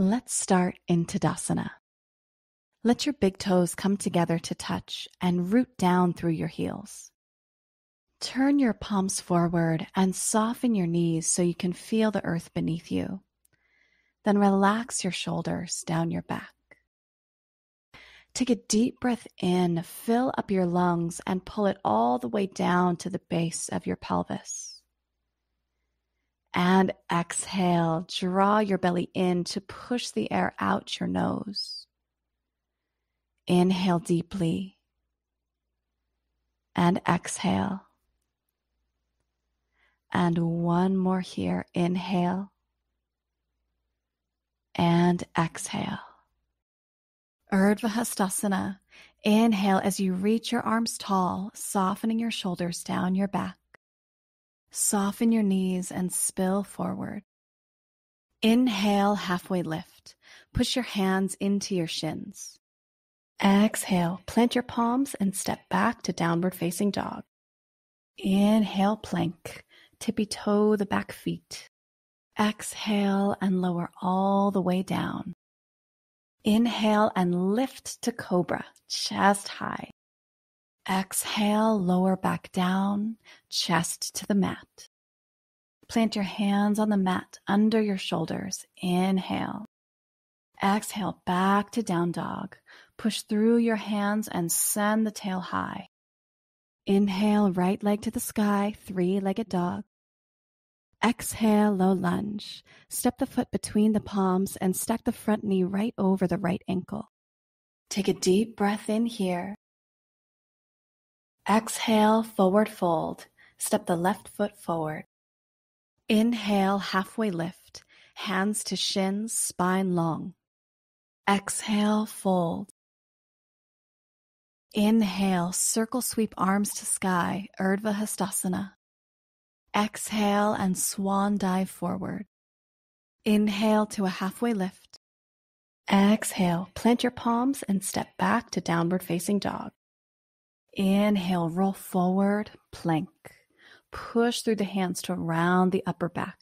Let's start in Tadasana. Let your big toes come together to touch and root down through your heels. Turn your palms forward and soften your knees so you can feel the earth beneath you. Then relax your shoulders down your back. Take a deep breath in, fill up your lungs, and pull it all the way down to the base of your pelvis. And exhale, draw your belly in to push the air out your nose. Inhale deeply and exhale. And one more here. Inhale and exhale. Urdhva Hastasana. Inhale as you reach your arms tall, softening your shoulders down your back. Soften your knees and spill forward. Inhale, halfway lift. Push your hands into your shins. Exhale, plant your palms and step back to downward facing dog. Inhale, plank. Tippy toe the back feet. Exhale and lower all the way down. Inhale and lift to cobra, chest high. Exhale, lower back down, chest to the mat. Plant your hands on the mat under your shoulders. Inhale. Exhale, back to down dog. Push through your hands and send the tail high. Inhale, right leg to the sky, three legged dog. Exhale, low lunge. Step the foot between the palms and stack the front knee right over the right ankle. Take a deep breath in here. Exhale, forward fold. Step the left foot forward. Inhale, halfway lift. Hands to shins, spine long. Exhale, fold. Inhale, circle sweep arms to sky, Urdhva Hastasana. Exhale and swan dive forward. Inhale to a halfway lift. Exhale, plant your palms and step back to downward facing dog. Inhale, roll forward, plank. Push through the hands to round the upper back.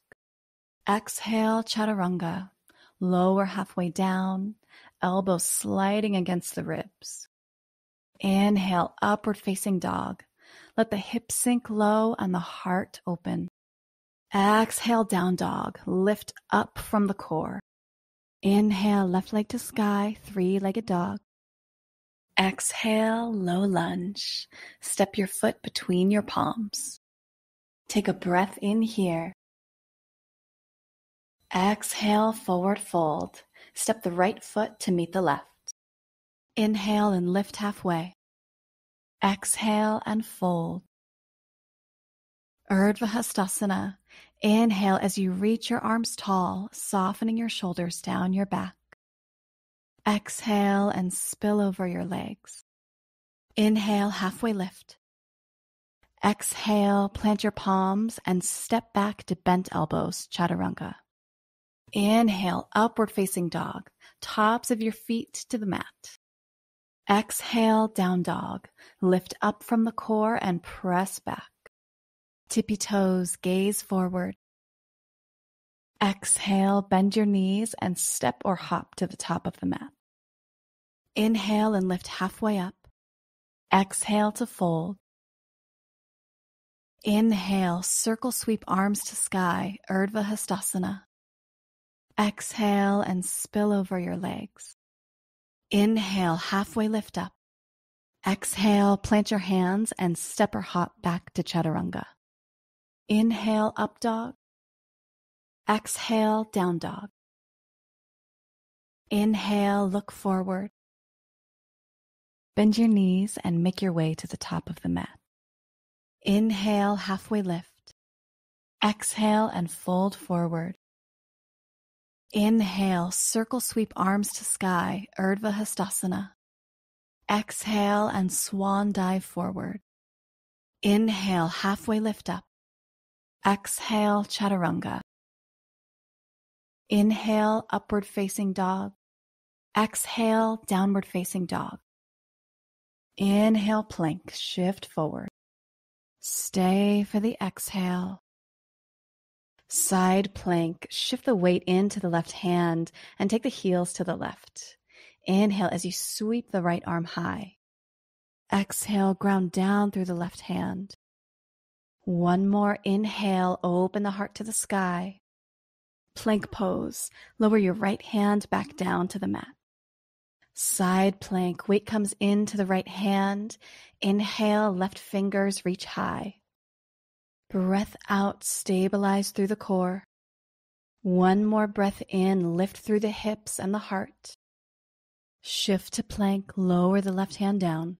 Exhale, chaturanga. Lower halfway down, elbows sliding against the ribs. Inhale, upward facing dog. Let the hips sink low and the heart open. Exhale, down dog. Lift up from the core. Inhale, left leg to sky, three legged dog. Exhale, low lunge. Step your foot between your palms. Take a breath in here. Exhale, forward fold. Step the right foot to meet the left. Inhale and lift halfway. Exhale and fold. Urdhva Hastasana. Inhale as you reach your arms tall, softening your shoulders down your back. Exhale and spill over your legs. Inhale, halfway lift. Exhale, plant your palms and step back to bent elbows, chaturanga. Inhale, upward facing dog, tops of your feet to the mat. Exhale, down dog. Lift up from the core and press back. Tippy toes, gaze forward. Exhale, bend your knees and step or hop to the top of the mat. Inhale and lift halfway up. Exhale to fold. Inhale, circle sweep arms to sky, Urdhva Hastasana. Exhale and spill over your legs. Inhale, halfway lift up. Exhale, plant your hands and step or hop back to chaturanga. Inhale, up dog. Exhale, down dog. Inhale, look forward. Bend your knees and make your way to the top of the mat. Inhale, halfway lift. Exhale and fold forward. Inhale, circle sweep arms to sky, Urdhva Hastasana. Exhale and swan dive forward. Inhale, halfway lift up. Exhale, chaturanga. Inhale, upward facing dog. Exhale, downward facing dog. Inhale, plank, shift forward. Stay for the exhale. Side plank, shift the weight into the left hand and take the heels to the left. Inhale as you sweep the right arm high. Exhale, ground down through the left hand. One more inhale, open the heart to the sky. Plank pose, lower your right hand back down to the mat. Side plank, weight comes into the right hand. Inhale, left fingers reach high. Breath out, stabilize through the core. One more breath in, lift through the hips and the heart. Shift to plank, lower the left hand down.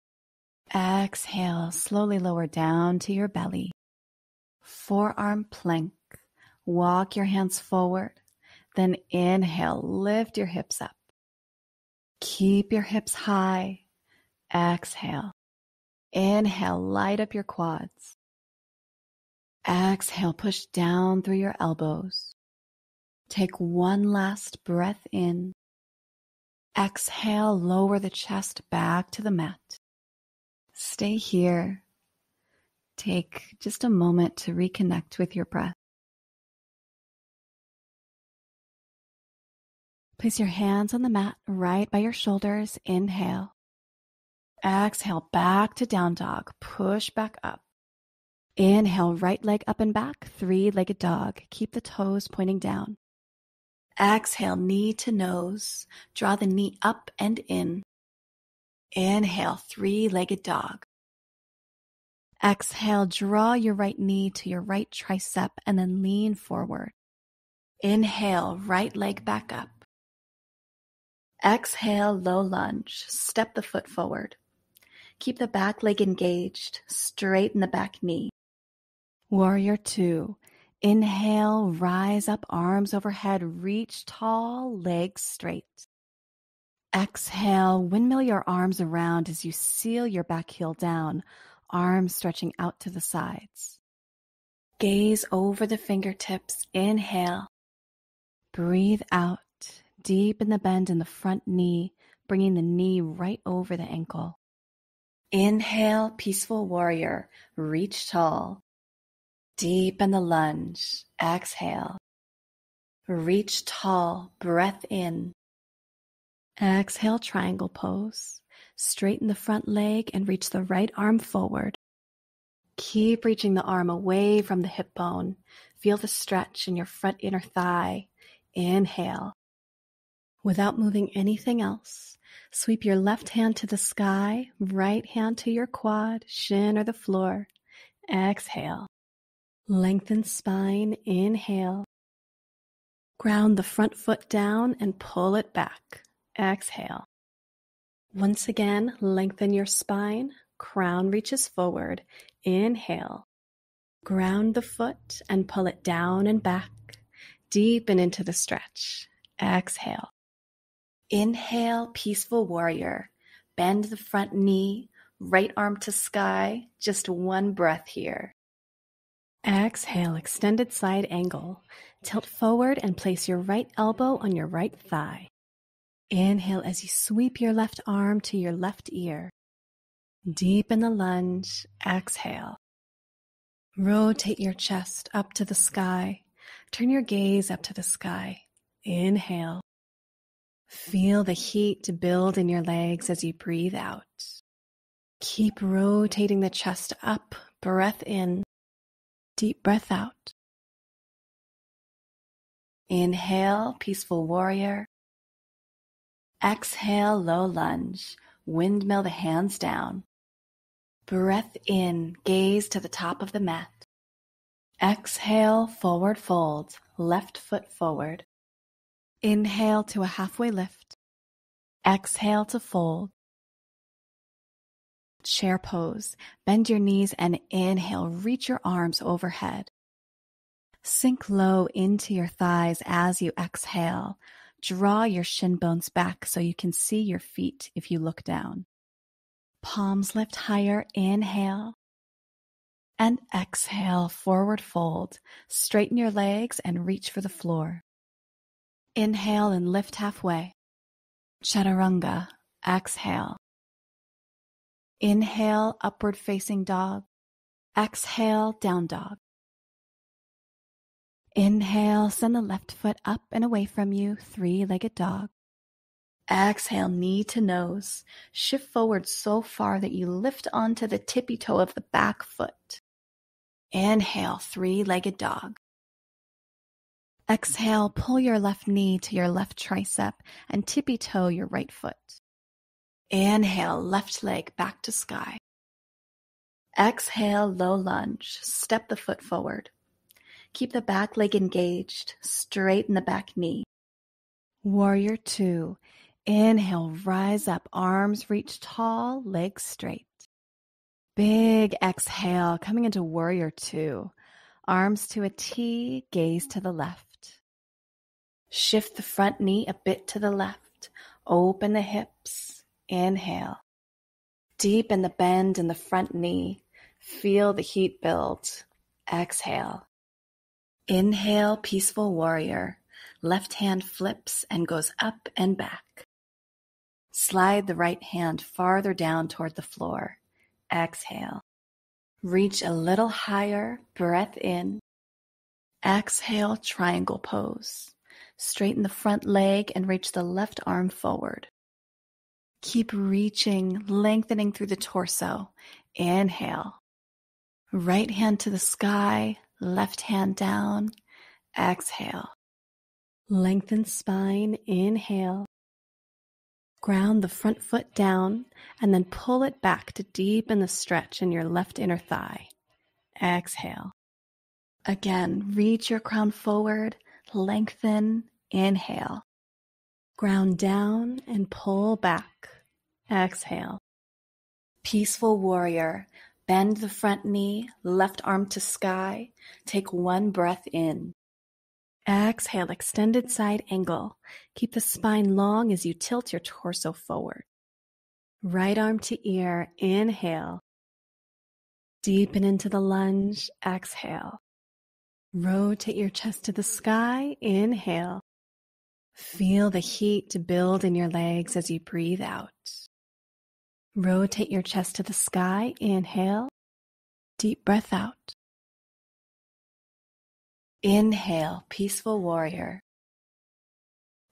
Exhale, slowly lower down to your belly. Forearm plank. Walk your hands forward. Then inhale, lift your hips up. Keep your hips high. Exhale. Inhale, light up your quads. Exhale, push down through your elbows. Take one last breath in. Exhale, lower the chest back to the mat. Stay here. Take just a moment to reconnect with your breath. Place your hands on the mat right by your shoulders. Inhale. Exhale, back to down dog. Push back up. Inhale, right leg up and back, three legged dog. Keep the toes pointing down. Exhale, knee to nose. Draw the knee up and in. Inhale, three legged dog. Exhale, draw your right knee to your right tricep and then lean forward. Inhale, right leg back up. Exhale, low lunge. Step the foot forward. Keep the back leg engaged. Straighten the back knee. Warrior two. Inhale, rise up, arms overhead, reach tall, legs straight. Exhale, windmill your arms around as you seal your back heel down, arms stretching out to the sides. Gaze over the fingertips. Inhale. Breathe out. Deepen the bend in the front knee, bringing the knee right over the ankle. Inhale, peaceful warrior. Reach tall. Deep in the lunge. Exhale. Reach tall. Breath in. Exhale, triangle pose. Straighten the front leg and reach the right arm forward. Keep reaching the arm away from the hip bone. Feel the stretch in your front inner thigh. Inhale. Without moving anything else, sweep your left hand to the sky, right hand to your quad, shin, or the floor. Exhale. Lengthen spine. Inhale. Ground the front foot down and pull it back. Exhale. Once again, lengthen your spine. Crown reaches forward. Inhale. Ground the foot and pull it down and back. Deepen into the stretch. Exhale. Inhale, peaceful warrior. Bend the front knee, right arm to sky. Just one breath here. Exhale, extended side angle. Tilt forward and place your right elbow on your right thigh. Inhale as you sweep your left arm to your left ear. Deepen the lunge. Exhale. Rotate your chest up to the sky. Turn your gaze up to the sky. Inhale. Feel the heat build in your legs as you breathe out. Keep rotating the chest up, breath in, deep breath out. Inhale, peaceful warrior. Exhale, low lunge, windmill the hands down. Breath in, gaze to the top of the mat. Exhale, forward fold, left foot forward. Inhale to a halfway lift. Exhale to fold. Chair pose. Bend your knees and inhale. Reach your arms overhead. Sink low into your thighs as you exhale. Draw your shin bones back so you can see your feet if you look down. Palms lift higher. Inhale. And exhale, forward fold. Straighten your legs and reach for the floor. Inhale and lift halfway. Chaturanga. Exhale. Inhale, upward facing dog. Exhale, down dog. Inhale, send the left foot up and away from you, three legged dog. Exhale, knee to nose. Shift forward so far that you lift onto the tippy toe of the back foot. Inhale, three legged dog. Exhale, pull your left knee to your left tricep and tippy toe your right foot. Inhale, left leg back to sky. Exhale, low lunge. Step the foot forward. Keep the back leg engaged. Straighten the back knee. Warrior two. Inhale, rise up, arms reach tall, legs straight. Big exhale, coming into warrior two. Arms to a T, gaze to the left. Shift the front knee a bit to the left. Open the hips. Inhale. Deepen the bend in the front knee. Feel the heat build. Exhale. Inhale, peaceful warrior. Left hand flips and goes up and back. Slide the right hand farther down toward the floor. Exhale. Reach a little higher, breath in. Exhale, triangle pose. Straighten the front leg and reach the left arm forward. Keep reaching, lengthening through the torso. Inhale. Right hand to the sky, left hand down. Exhale. Lengthen spine. Inhale. Ground the front foot down and then pull it back to deepen the stretch in your left inner thigh. Exhale. Again, reach your crown forward, lengthen, inhale. Ground down and pull back. Exhale. Peaceful warrior. Bend the front knee, left arm to sky. Take one breath in. Exhale, extended side angle. Keep the spine long as you tilt your torso forward. Right arm to ear, inhale. Deepen into the lunge, exhale. Rotate your chest to the sky, inhale. Feel the heat build in your legs as you breathe out. Rotate your chest to the sky, inhale. Deep breath out. Inhale, peaceful warrior.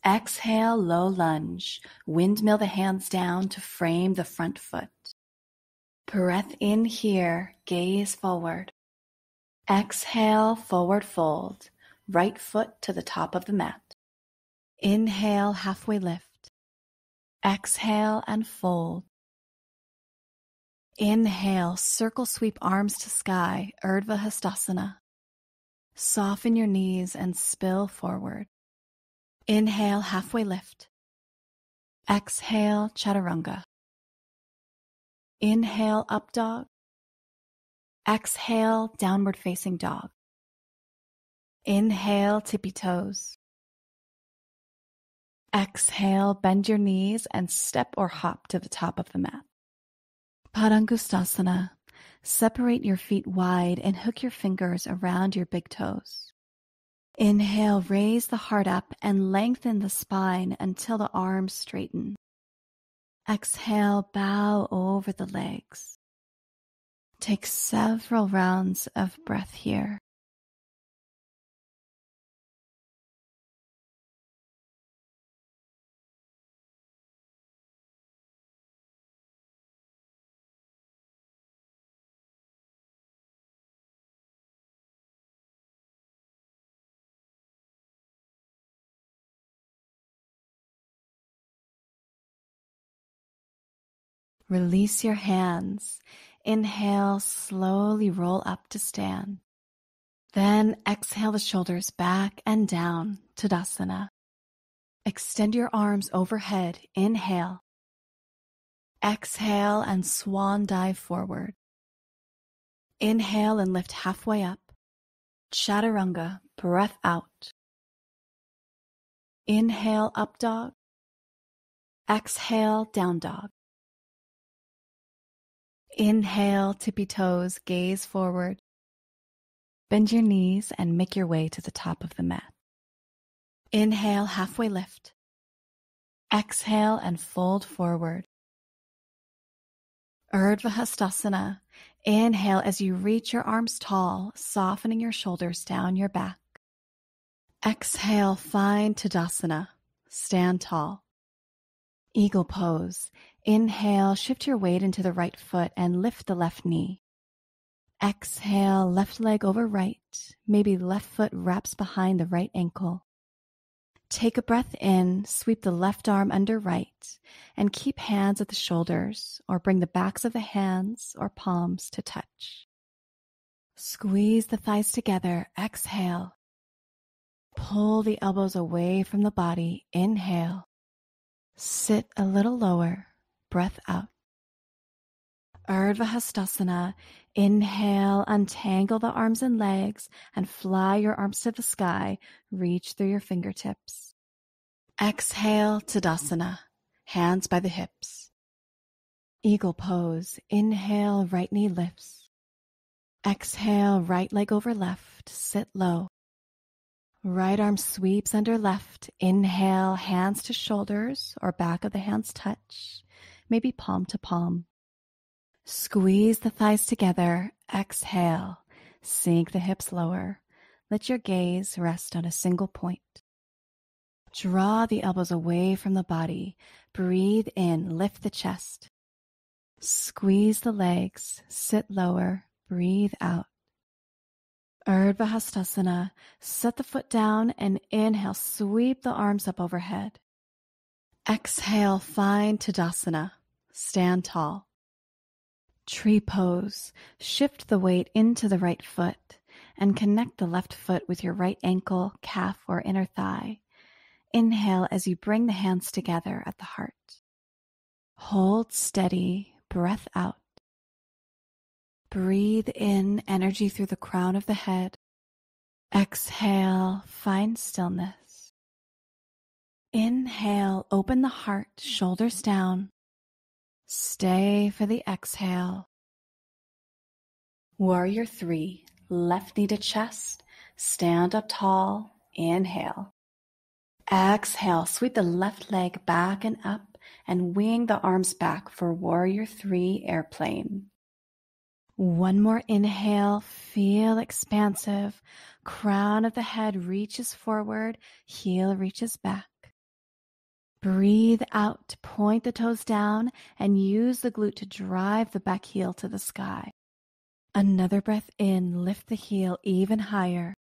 Exhale, low lunge. Windmill the hands down to frame the front foot. Breath in here, gaze forward. Exhale, forward fold. Right foot to the top of the mat. Inhale, halfway lift. Exhale and fold. Inhale, circle sweep arms to sky, Urdhva Hastasana. Soften your knees and spill forward. Inhale, halfway lift. Exhale, chaturanga. Inhale, up dog. Exhale, downward facing dog. Inhale, tippy toes. Exhale, bend your knees and step or hop to the top of the mat. Padangusthasana. Separate your feet wide and hook your fingers around your big toes. Inhale, raise the heart up and lengthen the spine until the arms straighten. Exhale, bow over the legs. Take several rounds of breath here. Release your hands. Inhale, slowly roll up to stand. Then exhale the shoulders back and down, to Tadasana. Extend your arms overhead. Inhale. Exhale and swan dive forward. Inhale and lift halfway up. Chaturanga, breath out. Inhale, up dog. Exhale, down dog. Inhale, tippy toes, gaze forward. Bend your knees and make your way to the top of the mat. Inhale, halfway lift. Exhale and fold forward. Urdhva Hastasana. Inhale as you reach your arms tall, softening your shoulders down your back. Exhale, find Tadasana. Stand tall. Eagle pose. Inhale, shift your weight into the right foot and lift the left knee. Exhale, left leg over right. Maybe left foot wraps behind the right ankle. Take a breath in, sweep the left arm under right, and keep hands at the shoulders or bring the backs of the hands or palms to touch. Squeeze the thighs together. Exhale. Pull the elbows away from the body. Inhale. Sit a little lower. Breath out. Urdhva Hastasana. Inhale, untangle the arms and legs and fly your arms to the sky. Reach through your fingertips. Exhale, Tadasana. Hands by the hips. Eagle pose. Inhale, right knee lifts. Exhale, right leg over left. Sit low. Right arm sweeps under left. Inhale, hands to shoulders or back of the hands touch, maybe palm to palm. Squeeze the thighs together. Exhale, sink the hips lower. Let your gaze rest on a single point. Draw the elbows away from the body. Breathe in, lift the chest. Squeeze the legs, sit lower, breathe out. Urdhva Hastasana. Set the foot down and inhale, sweep the arms up overhead. Exhale, find Tadasana. Stand tall. Tree pose. Shift the weight into the right foot and connect the left foot with your right ankle, calf, or inner thigh. Inhale as you bring the hands together at the heart. Hold steady, breath out. Breathe in energy through the crown of the head. Exhale, find stillness. Inhale, open the heart, shoulders down. Stay for the exhale. Warrior three, left knee to chest, stand up tall, inhale. Exhale, sweep the left leg back and up and wing the arms back for warrior three airplane. One more inhale, feel expansive. Crown of the head reaches forward, heel reaches back. Breathe out, point the toes down, and use the glute to drive the back heel to the sky. Another breath in, lift the heel even higher.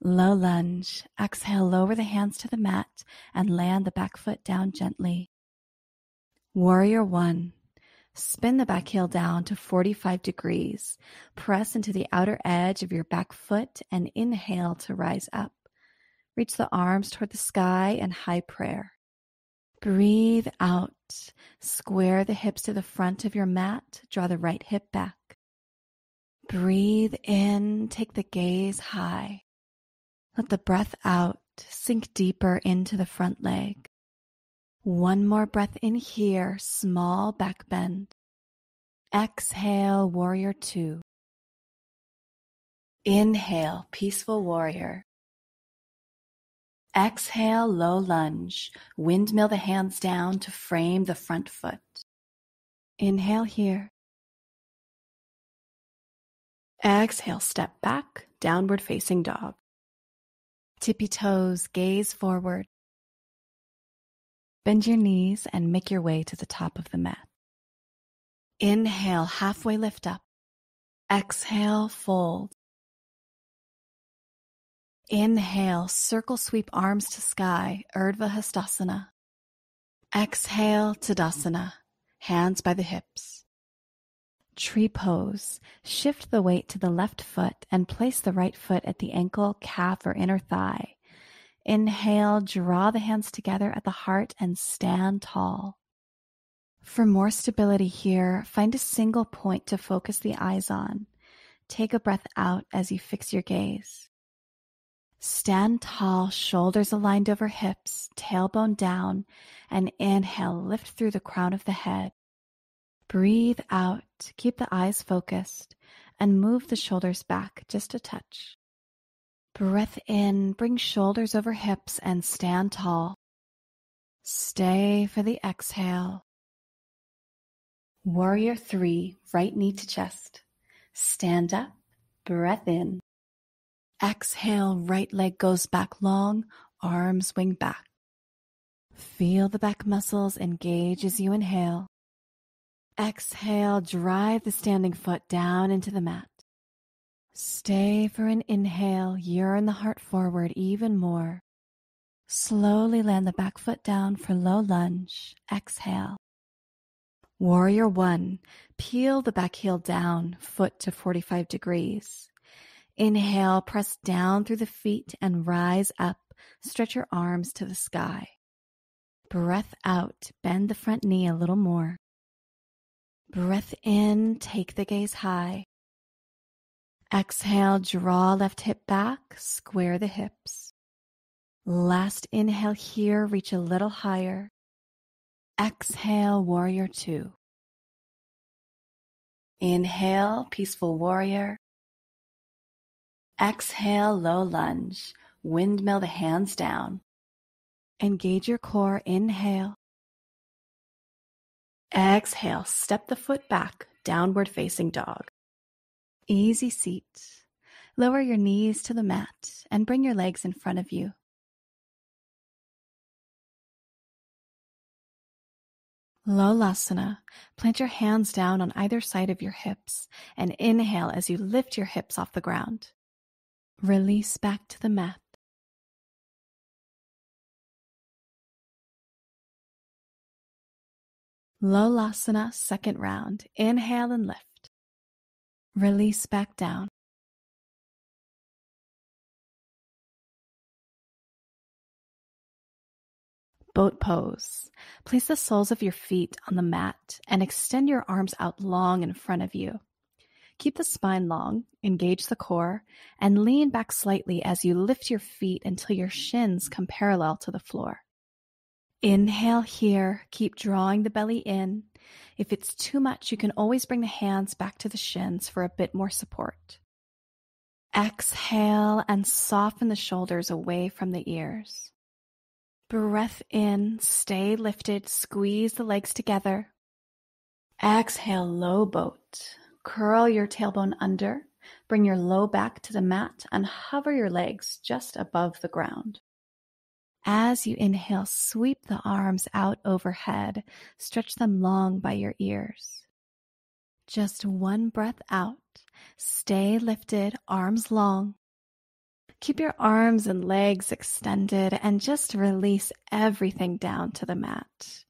Low lunge. Exhale, lower the hands to the mat and land the back foot down gently. Warrior one. Spin the back heel down to 45 degrees. Press into the outer edge of your back foot and inhale to rise up. Reach the arms toward the sky and high prayer. Breathe out. Square the hips to the front of your mat. Draw the right hip back. Breathe in. Take the gaze high. Let the breath out sink deeper into the front leg. One more breath in here, small back bend. Exhale, warrior two. Inhale, peaceful warrior. Exhale, low lunge. Windmill the hands down to frame the front foot. Inhale here. Exhale, step back, downward facing dog. Tippy toes, gaze forward. Bend your knees and make your way to the top of the mat. Inhale, halfway lift up. Exhale, fold. Inhale, circle sweep arms to sky, Urdhva Hastasana. Exhale, Tadasana, hands by the hips. Tree pose. Shift the weight to the left foot and place the right foot at the ankle, calf, or inner thigh. Inhale, draw the hands together at the heart and stand tall. For more stability here, find a single point to focus the eyes on. Take a breath out as you fix your gaze. Stand tall, shoulders aligned over hips, tailbone down, and inhale, lift through the crown of the head. Breathe out, keep the eyes focused, and move the shoulders back just a touch. Breath in, bring shoulders over hips and stand tall. Stay for the exhale. Warrior three, right knee to chest. Stand up, breath in. Exhale, right leg goes back long, arms wing back. Feel the back muscles engage as you inhale. Exhale, drive the standing foot down into the mat. Stay for an inhale, yearn the heart forward even more. Slowly land the back foot down for low lunge. Exhale. Warrior one, peel the back heel down, foot to 45 degrees. Inhale, press down through the feet and rise up. Stretch your arms to the sky. Breath out, bend the front knee a little more. Breath in, take the gaze high. Exhale, draw left hip back, square the hips. Last inhale here, reach a little higher. Exhale, warrior two. Inhale, peaceful warrior. Exhale, low lunge. Windmill the hands down. Engage your core. Inhale. Exhale, step the foot back, downward facing dog. Easy seat. Lower your knees to the mat and bring your legs in front of you. Lolasana. Plant your hands down on either side of your hips and inhale as you lift your hips off the ground. Release back to the mat. Lolasana, second round. Inhale and lift. Release back down. Boat pose. Place the soles of your feet on the mat and extend your arms out long in front of you. Keep the spine long, engage the core, and lean back slightly as you lift your feet until your shins come parallel to the floor. Inhale here, keep drawing the belly in. If it's too much, you can always bring the hands back to the shins for a bit more support. Exhale and soften the shoulders away from the ears. Breath in, stay lifted, squeeze the legs together. Exhale, low boat. Curl your tailbone under, bring your low back to the mat, and hover your legs just above the ground. As you inhale, sweep the arms out overhead, stretch them long by your ears. Just one breath out. Stay lifted, arms long. Keep your arms and legs extended and just release everything down to the mat.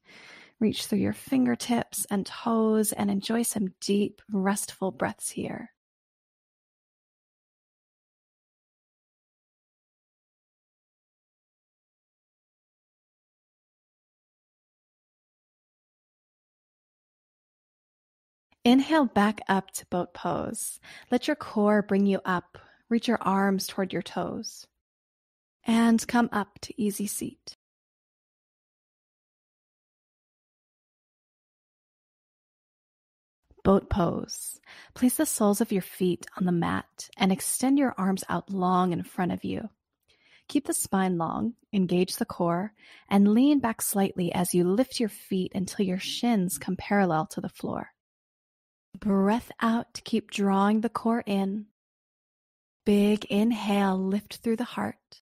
Reach through your fingertips and toes and enjoy some deep, restful breaths here. Inhale back up to boat pose. Let your core bring you up Reach your arms toward your toes. And come up to easy seat. Boat pose. Place the soles of your feet on the mat and extend your arms out long in front of you. Keep the spine long, engage the core, and lean back slightly as you lift your feet until your shins come parallel to the floor. Breath out keep drawing the core in Big inhale, lift through the heart.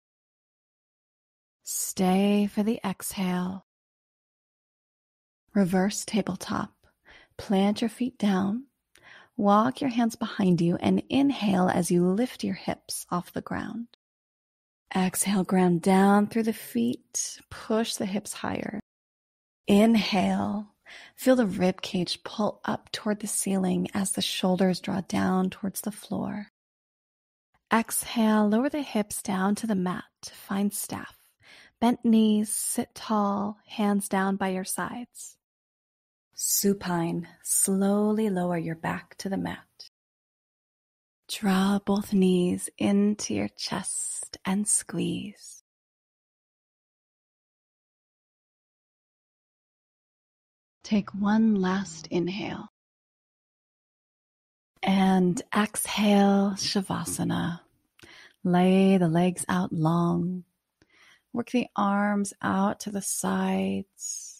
Stay for the exhale. Reverse tabletop. Plant your feet down. Walk your hands behind you and inhale as you lift your hips off the ground. Exhale, ground down through the feet. Push the hips higher. Inhale. Feel the rib cage pull up toward the ceiling as the shoulders draw down towards the floor. Exhale, lower the hips down to the mat. To find staff. Bent knees, sit tall, hands down by your sides. Supine, slowly lower your back to the mat. Draw both knees into your chest and squeeze. Take one last inhale. And exhale, Shavasana. Lay the legs out long. Work the arms out to the sides.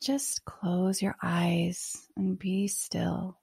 Just close your eyes and be still.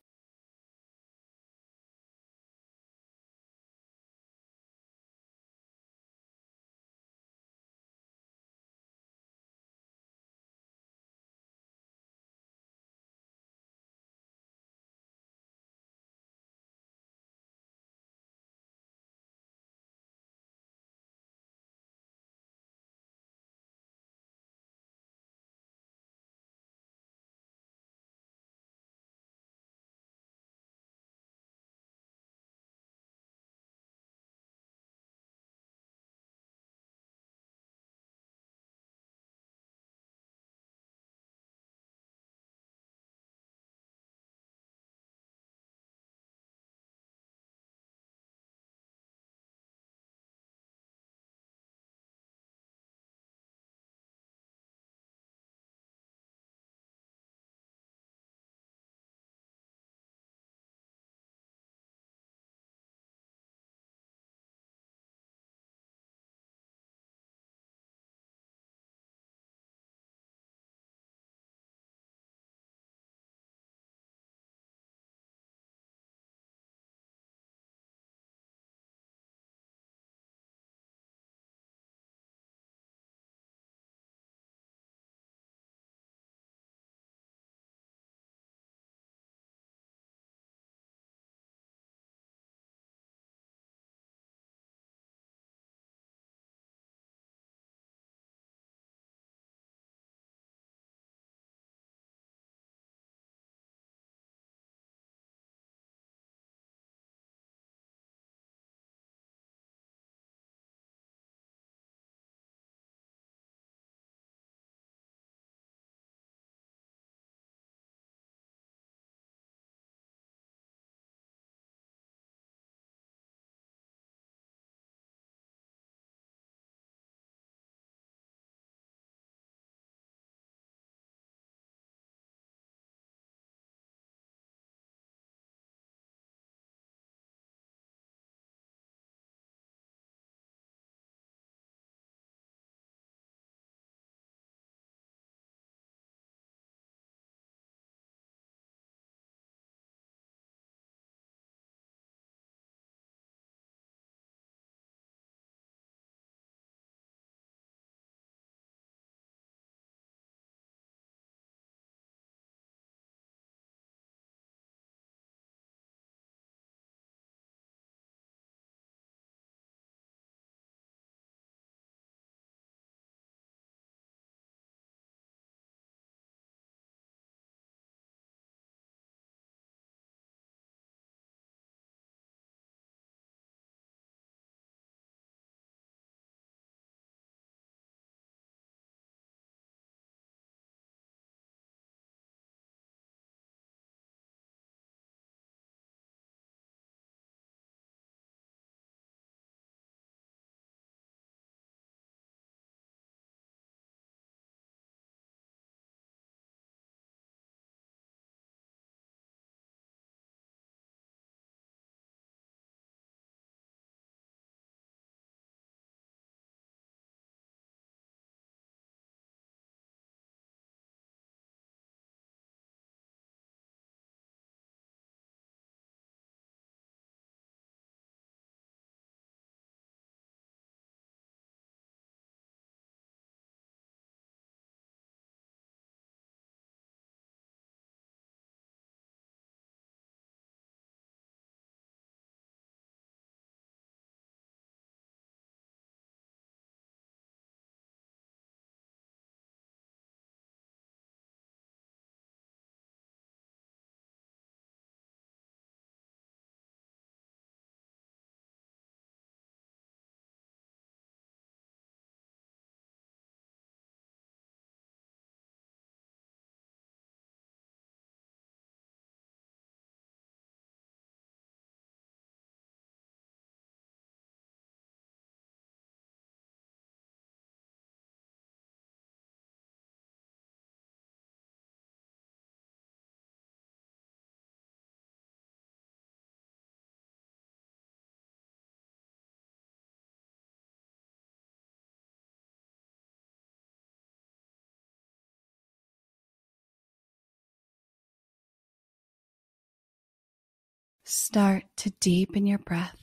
Start to deepen your breath.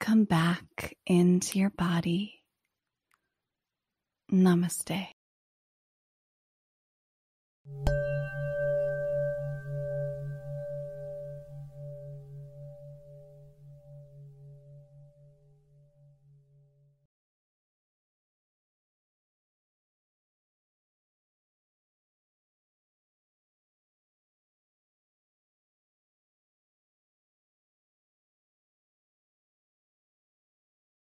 Come back into your body. Namaste.